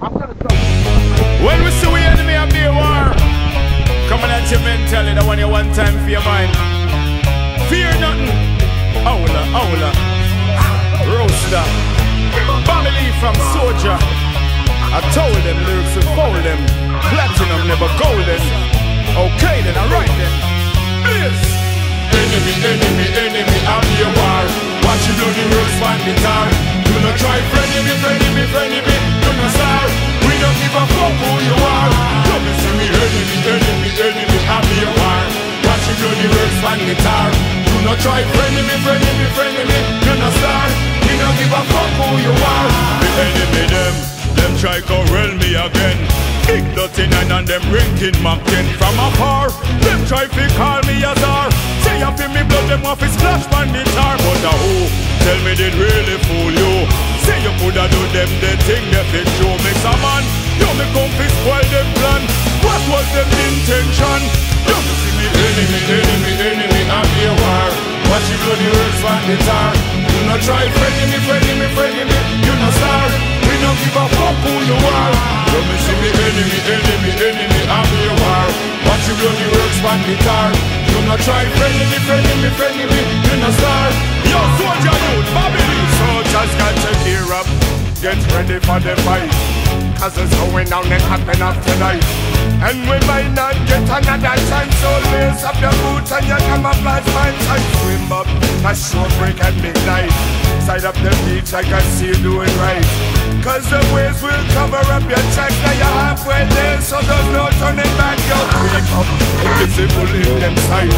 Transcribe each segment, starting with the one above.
The. When we see we enemy of the war, coming at your mentally, that one you one time for your mind. Fear Nuttin. Owla, owla. Roaster. Family from SOJA. I told them lyrics will fold them. Platinum never golden. Okay then, alright then. Yes. Enemy, enemy, enemy, I'm your war. Watch you bloody works find guitar. Do not try friendly friendly friendly Not try friendly me, friendly me, friendly me. Do not star. We don't give a fuck who you are. The enemy them, them try corral me again. Big dirty nine and them ranking Mac 10 from afar. Them try fi call me a czar. Say up in me blood, them off is splash on the tar. But a who tell me did really fool you? Say you coulda do them the thing they fit show me some man. You me come fi spoil them plan. What was them intention? You see me enemy, enemy, Watch you bloody works on the tar. Do not try friendly me, friendly me, friendly me. You no star. We don't give a fuck who you are. You me see me enemy, enemy, enemy, I'm the war. Watch you bloody works on the tar. Do not try friendly me, friendly me, friendly me. You no star. Yo, soldier youth, Babylon. Soldiers got to gear up. Get ready for the fight. Cause it's going down and happen up tonight. And we might not get another chance, so lace up your boots and your camouflage pants and swim up. A short break at midnight. Side up the beach, I can see you doing right. Cause the waves will cover up your tracks. Now you're halfway there, so there's no turning back. Yo, wake up, invisible in them sight.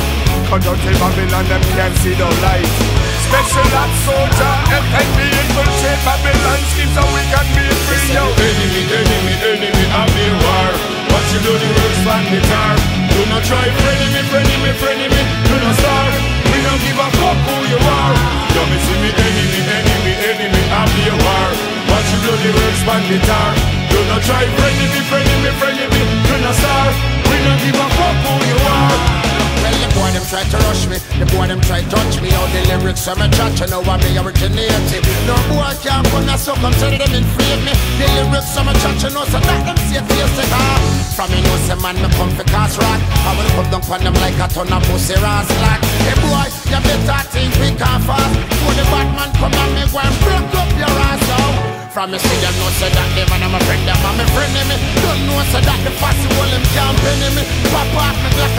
Cut out the Babylon, them can't see the light. Special ops soldier, works the. Do not try friendly me, friendly me, friendly me. Do not start. We don't give a fuck who you are. You me see me enemy, enemy, enemy, I'm the war. Watch you do the works from the. Do not try friendly the try to rush me, the boy them try to touch me. All the lyrics from a chat, you know I me originate No boy can't come and suck until them inflate me. The lyrics from a chat, you know, so that them say face it ah. From me know say eh, man me come for cause rock. I will come down on them like a ton of pussy ras slack. Hey boy, you better think quick and fast. Before the bad man come and me go and break up your ass out. From me see them know say that them and I'm a friend them and eh, me friend them Don't know say that the possible them can't penny me Pop off me glass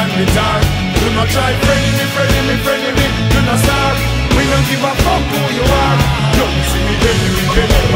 from the tar. Do not try friendly me, friendly me, friendly me. Do not start. We don't give a fuck who you are. Don't see me enemy, enemy, enemy,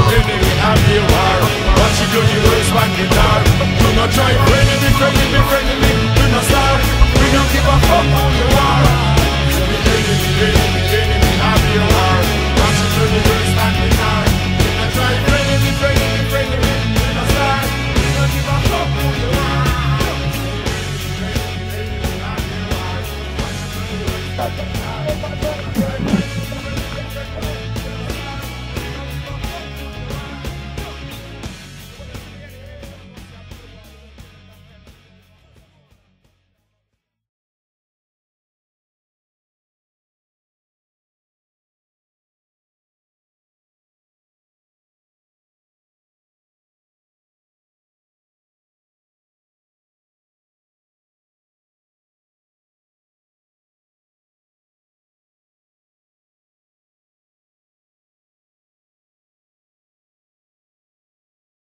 Stop.